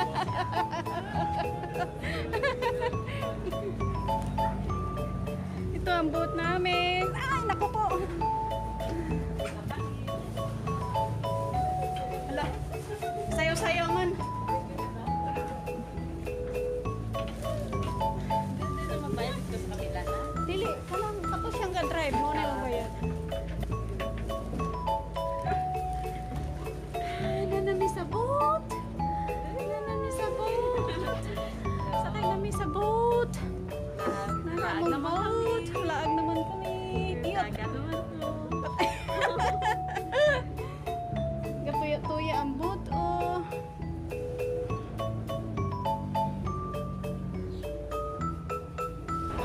Ito ang boat namin. Ay, naku po. Sayo-sayo man.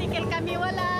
así que el camibola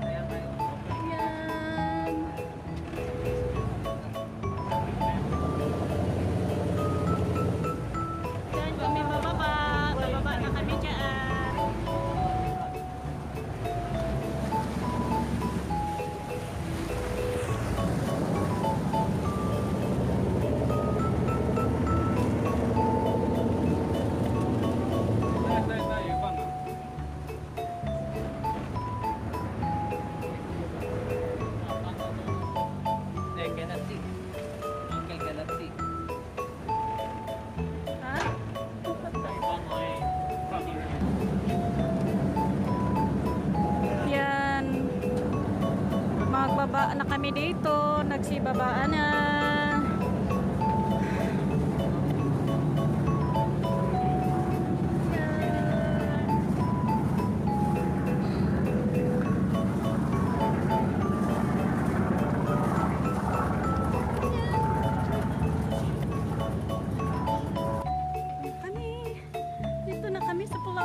nagsibaba na kami dito. Nagsibabaan na.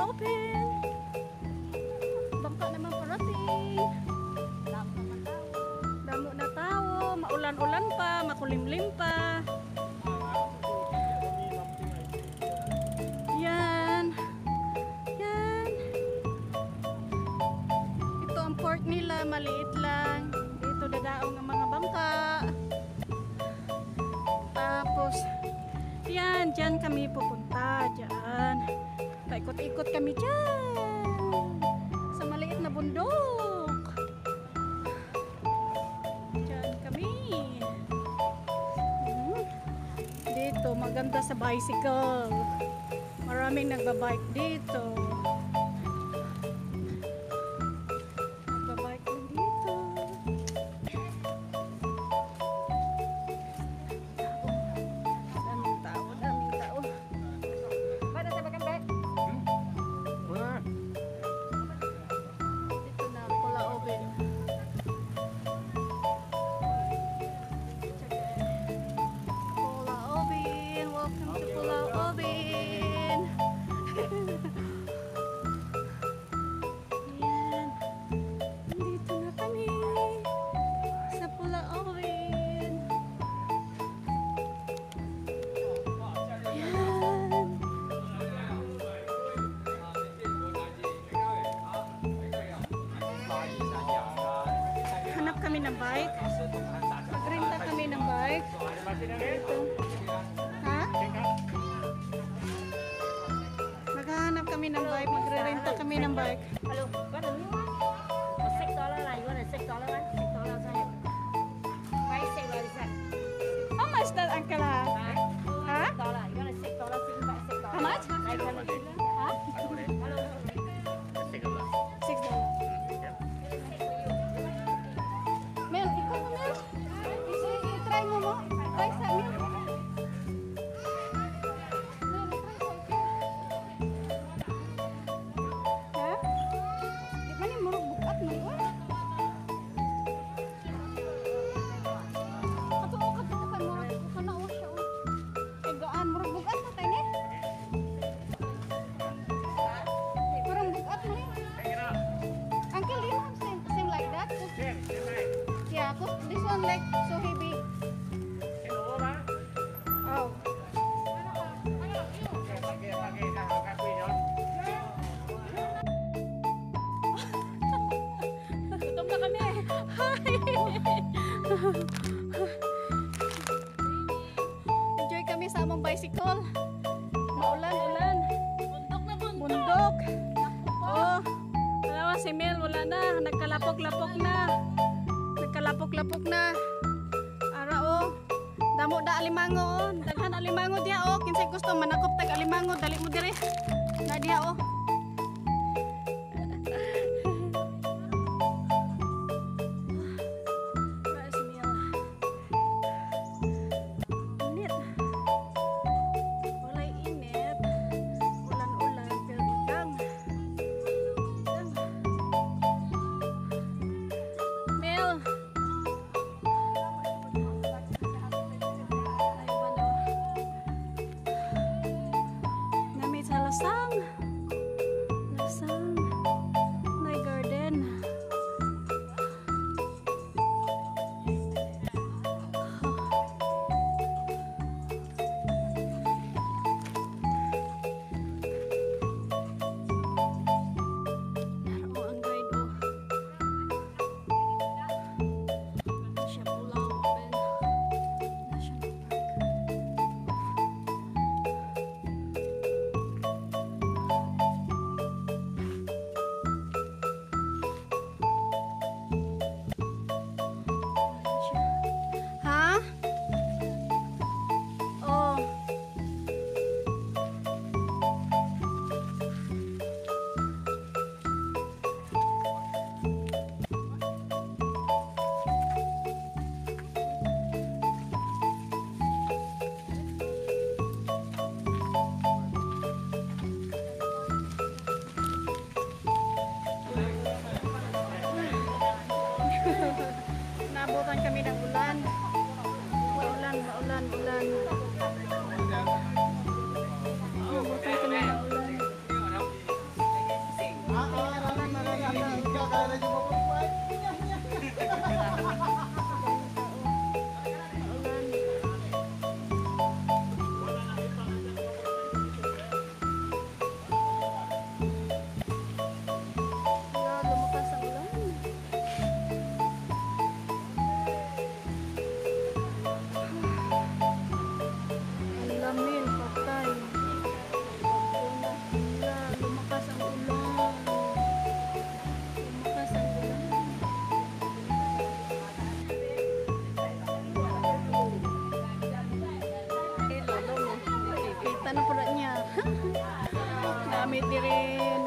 Open. Bangka naman parating. makulimlim pa. Yan. Yan. Ito ang port nila, maliit lang. Dito dadaong ang mga bangka. Tapos, yan, dyan kami pupunta. Dyan. Paikot-ikot kami dyan. Sa maliit na bundok. maganda sa bicycle. Maraming nagbabike dito. Lunenburg. Enjoy kami sa among bicycle. Maulan, ulan. Bundok na bundok. Bundok. Oh, alawa si Mel, wala na. Nagkalapok-lapok na. Nagkalapok-lapok na. Ara oh. Damo da alimango oh. Daghan alimango dia oh. Kinsay gusto manakop tag alimango, dali mo dire. Na dia oh. 上 Bye. dipipirin